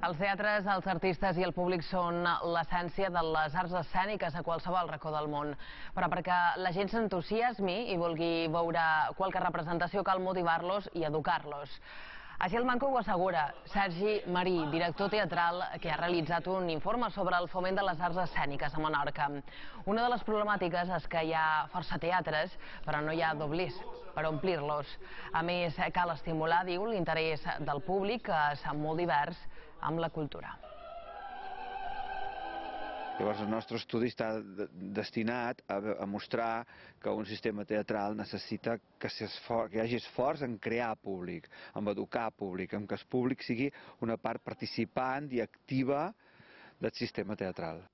Els teatres, els artistes i el públic són l'essència de les arts escèniques a qualsevol racó del món. Però perquè la gent s'entusiasmi i vulgui veure qualque representació cal motivar-los i educar-los. Així el Manco ho assegura Sergi Marí, director teatral que ha realitzat un informe sobre el foment de les arts escèniques a Menorca. Una de les problemàtiques és que hi ha força teatres, però no hi ha doblers per omplir-los. A més, cal estimular, diu, l'interès del públic, que és molt divers, amb la cultura. Llavors el nostre estudi està destinat a, a mostrar que un sistema teatral necessita que, que hi hagi esforç en crear públic, en educar públic, en que el públic sigui una part participant i activa del sistema teatral.